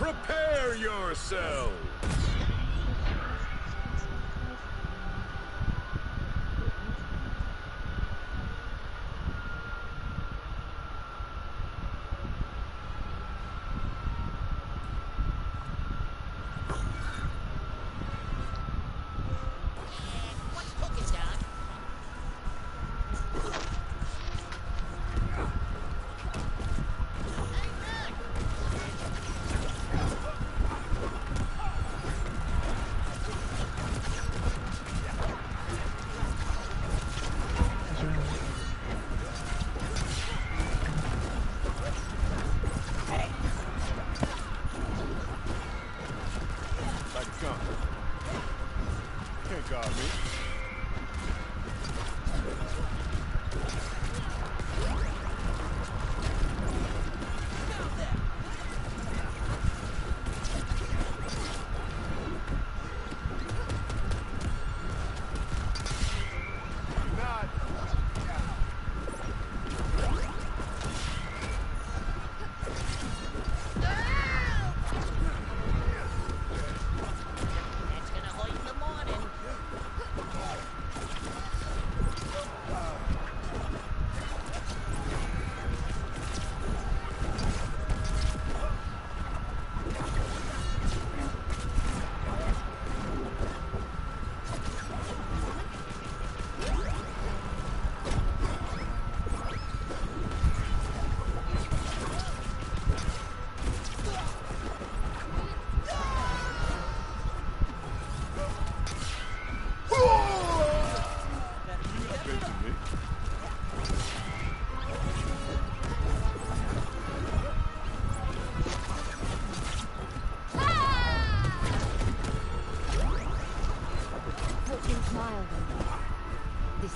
Prepare yourselves! Smile. This.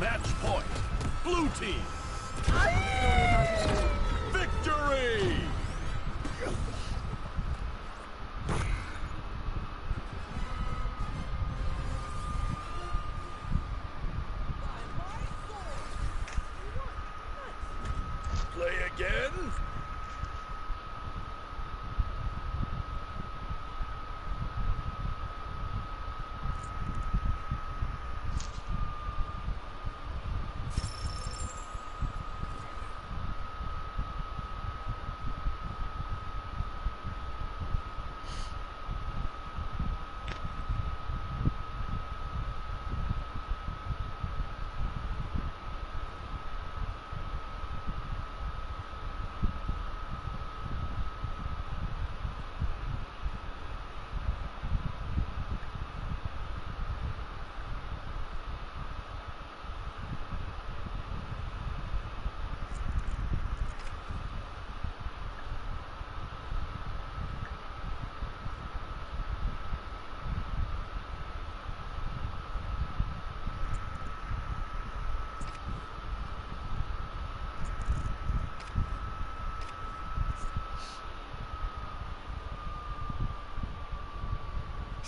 Match point. Blue team.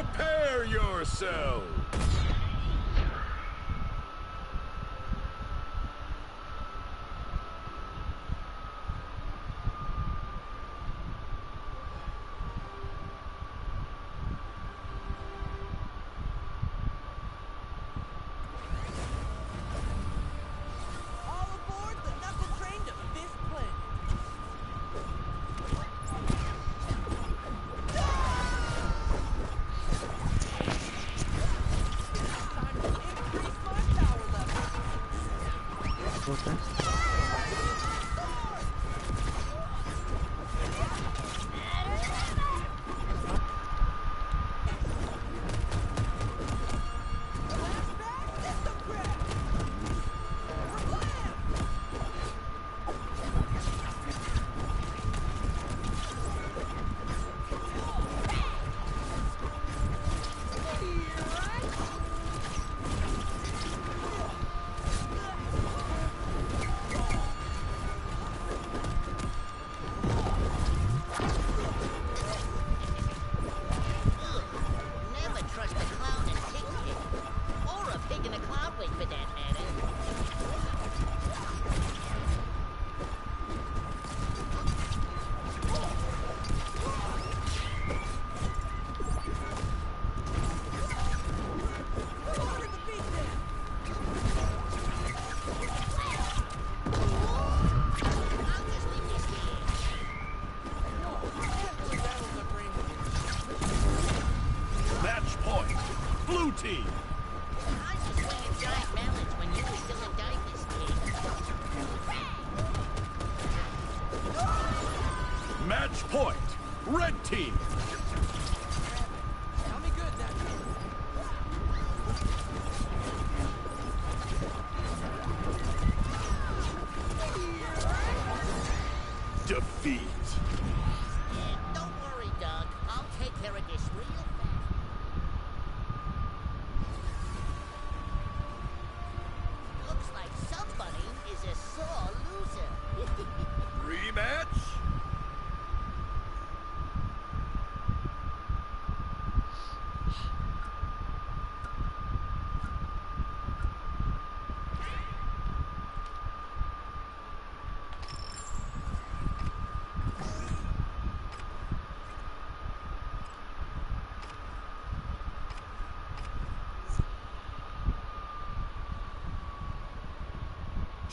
Prepare yourself. blue team.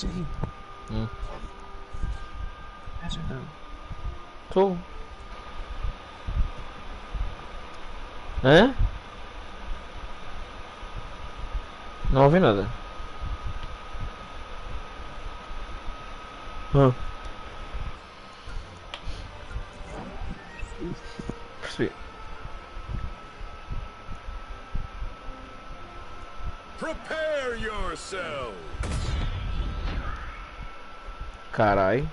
Consegui. Hum. Ajudando. Tô. Hã? Não ouvi nada. Hã? Percebi. Prepare yourselves! Carai.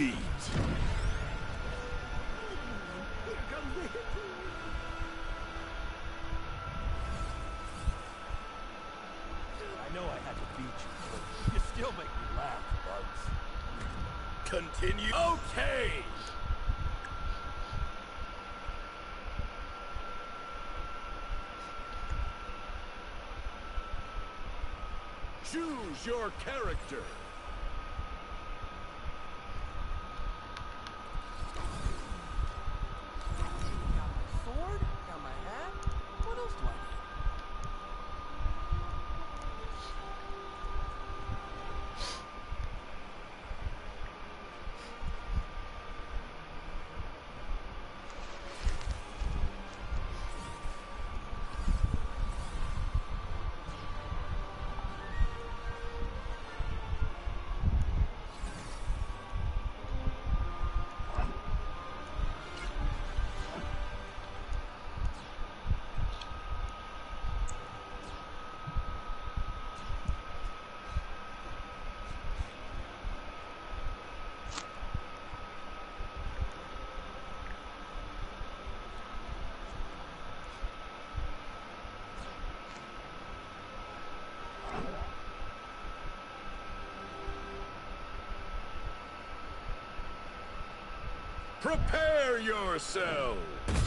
Defeat. I know I had to beat you, but you still make me laugh, Bugs. Continue. Okay. Choose your character. Prepare yourselves.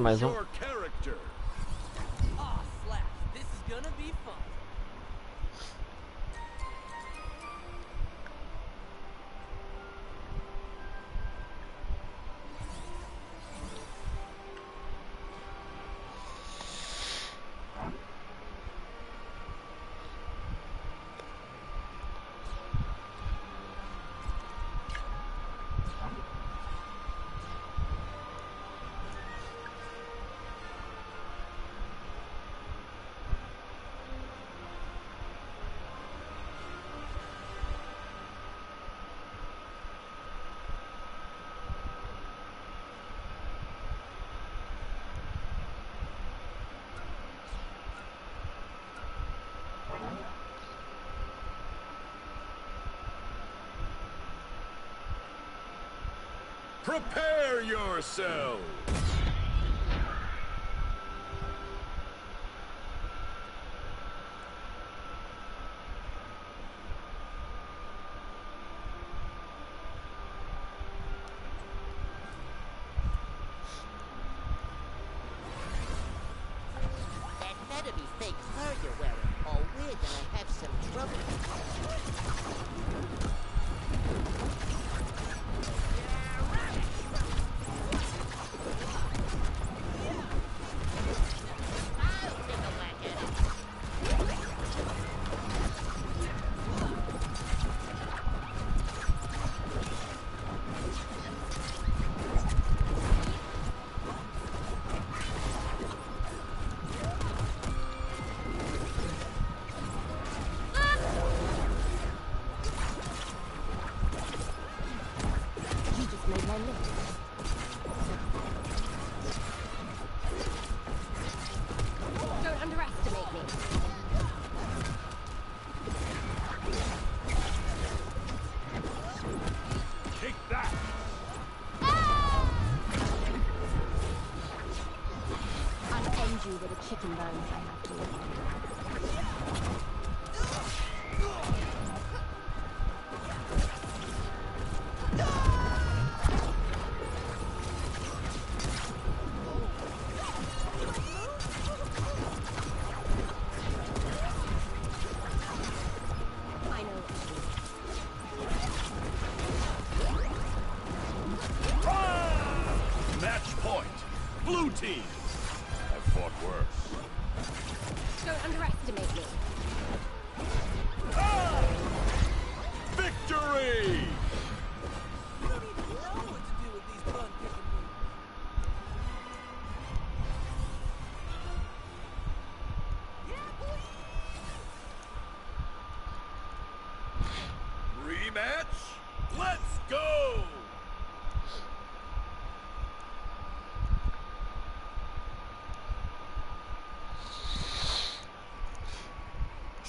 Mais um. Prepare yourselves.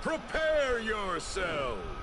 Prepare yourselves!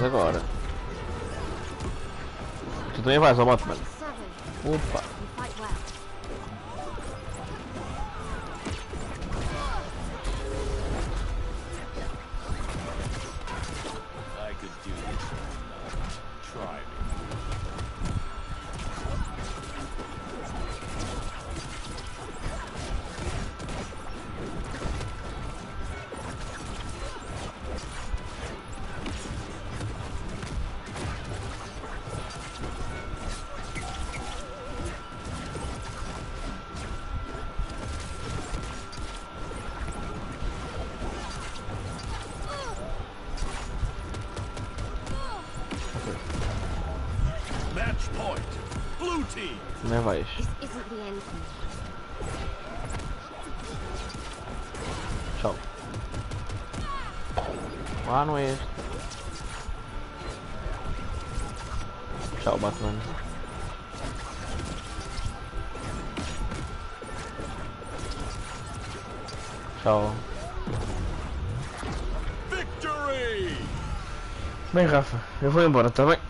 Mas agora. Tu também vais ao moto, mano. Opa. Team. Também vais. This isn't the end. Tchau. Ah, não é este. Tchau, Batman. Tchau. Victory! Bem, Rafa, eu vou embora, tá bem?